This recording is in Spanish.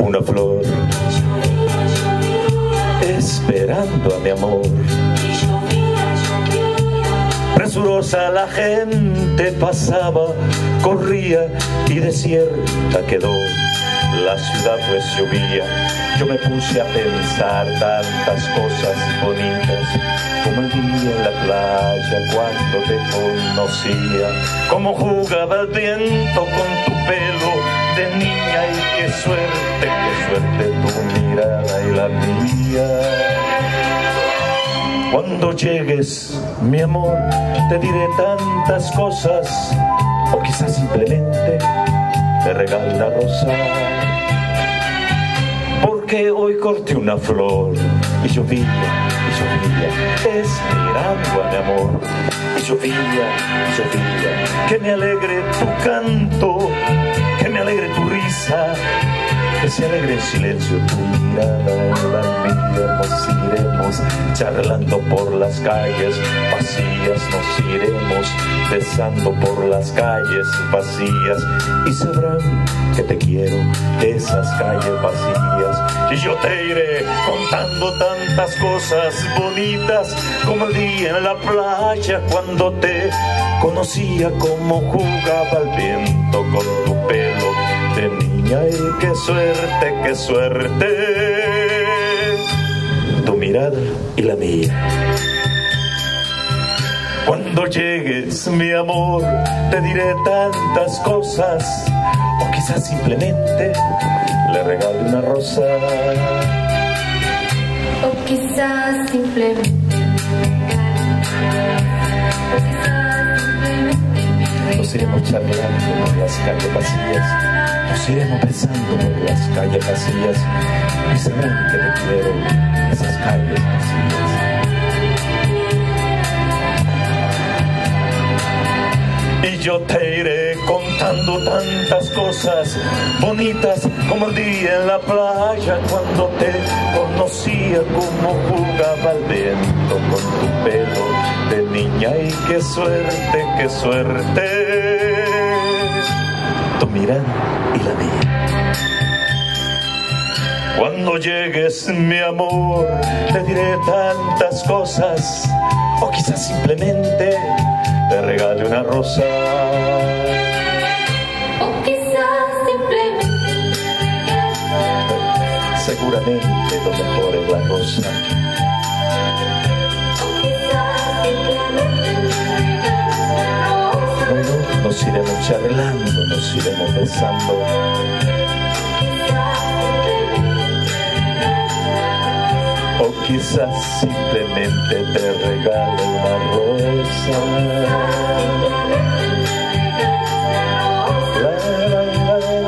una flor, esperando a mi amor. Presurosa la gente pasaba, corría y desierta quedó. La ciudad pues llovía, yo me puse a pensar tantas cosas bonitas, como el día en la playa cuando te conocía, como jugaba el viento con tu pelo niña y qué suerte, qué suerte tu mirada y la mía. Cuando llegues, mi amor, te diré tantas cosas, o quizás simplemente te regalo una rosa. Porque hoy corté una flor y llovía, y llovía, esperando a mi amor. Y llovía, y llovía, que me alegre tu canto, que me alegre tu risa, que se alegre en silencio tu mirada. Nos iremos charlando por las calles vacías, nos iremos besando por las calles vacías y sabrán que te quiero esas calles vacías. Y yo te iré contando tantas cosas bonitas como el día en la playa cuando te conocía como jugaba el suerte, qué suerte. Tu mirada y la mía. Cuando llegues, mi amor, te diré tantas cosas, o quizás simplemente le regale una rosa. O quizás simplemente o quizás simplemente me Nos iremos charlando por las calles vacías, iremos besando por las calles vacías, y sabrán que te quiero esas calles vacías. Y yo te iré contando tantas cosas bonitas como el día en la playa cuando te conocía como jugaba el viento con tu pelo de niña y qué suerte, qué suerte mirada y la mía. Cuando llegues, mi amor, te diré tantas cosas, o quizás simplemente te regale una rosa. o quizás simplemente Seguramente lo mejor es la rosa. iremos charlando, nos iremos besando. O quizás simplemente te regalo una rosa. La, la, la,